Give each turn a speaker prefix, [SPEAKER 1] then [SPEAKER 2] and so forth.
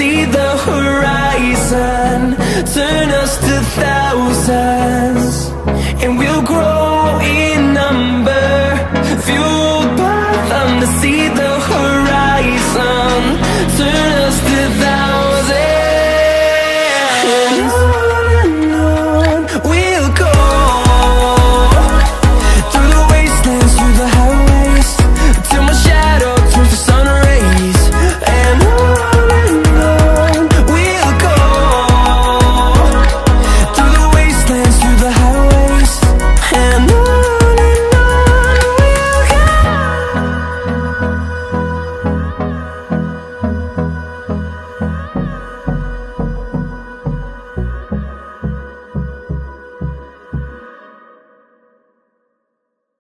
[SPEAKER 1] see the horizon